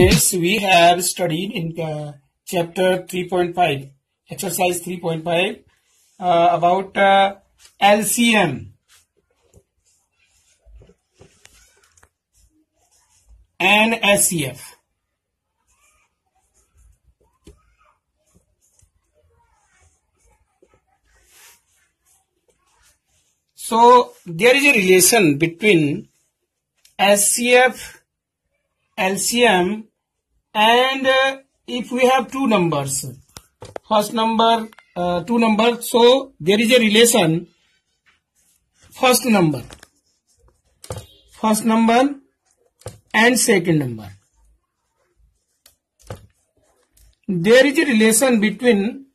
days we have studied in uh, chapter 3.5, exercise 3.5 uh, about uh, LCM. and HCF. So there is a relation between HCF, LCM and uh, if we have two numbers, first number, uh, two numbers, so there is a relation first number, first number and second number. There is a relation between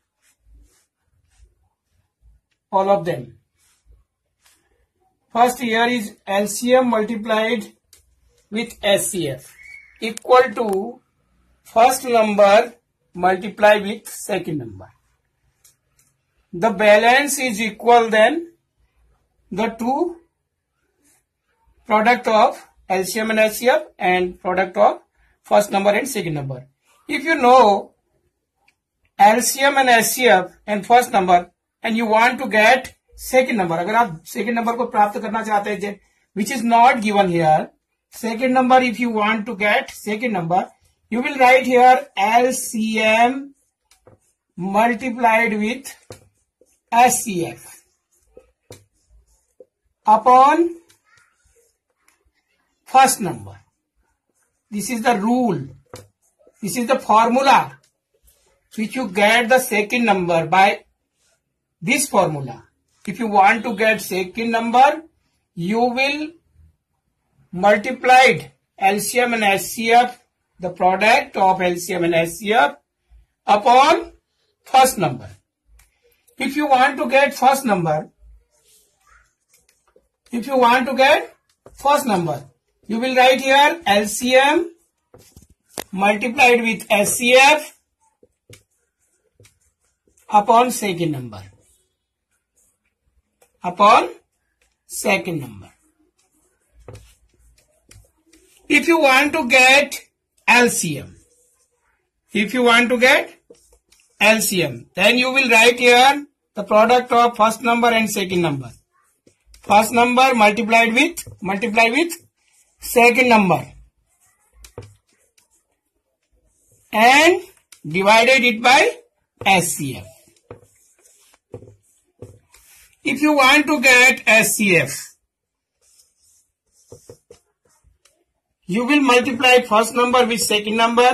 all of them. First here is LCM multiplied with HCF equal to first number multiply with second number. The balance is equal then the two product of LCM and SCF and product of first number and second number. If you know LCM and SCF and first number and you want to get second number अगर आप second number को प्राप्त करना चाहते हैं which is not given here second number if you want to get second number you will write here LCM multiplied with HCF upon first number. This is the rule. This is the formula which you get the second number by this formula. If you want to get second number, you will multiplied LCM and HCF, the product of LCM and HCF upon first number. If you want to get first number, if you want to get first number, you will write here LCM multiplied with HCF upon second number. Upon second number. If you want to get LCM, if you want to get LCM, then you will write here the product of first number and second number. First number multiplied with, multiply with second number and divided it by HCF. If you want to get HCF, you will multiply first number with second number.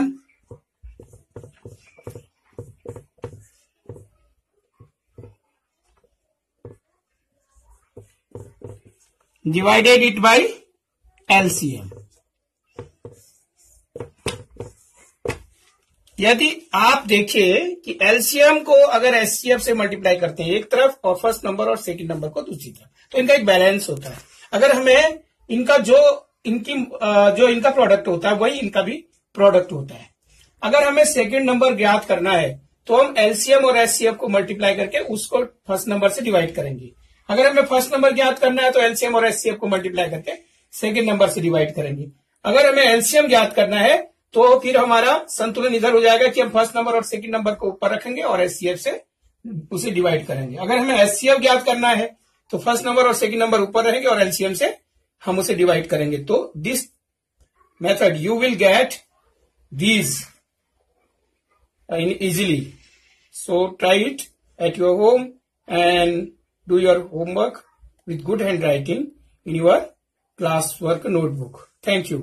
Divided it by LCM यदि आप देखें कि LCM को अगर SCF से multiply करते हैं, एक तरफ़ और फ़र्स्ट नंबर और सेकंड नंबर को दूसरी तरफ़ तो इनका एक बैलेंस होता है। अगर हमें इनका जो इनकी जो इनका प्रोडक्ट होता है, वही इनका भी प्रोडक्ट होता है। अगर हमें सेकंड नंबर ज्ञात करना है तो हम एलसीएम और एससीएफ को मल्टीप्लाई करके उसको फ़र्स्ट नंबर से डिवाइड करेंगे। अगर हमें फ़र्स्ट नंबर ज्ञात करना है तो एलसीएम और एससीएफ को मल्टीप्लाई करके सेकेंड नंबर से डिवाइड करेंगे। अगर हमें एलसीएम ज्ञात करना है तो फिर हमारा संतुलन इधर हो जाएगा कि हम फ़र्स्ट नंबर और सेकंड नंबर को ऊपर रखेंगे और एससीएफ से उसे डिवाइड करेंगे। अगर हमें एससीएफ ज्ञात करना है तो फ़र्स्ट नंबर और सेकंड नंबर ऊपर रहेंगे और एलसीएम से हम उसे डिवाइड करेंगे। तो this method you will get these in easily so try it at your home and do your homework with good handwriting in your classwork notebook thank you.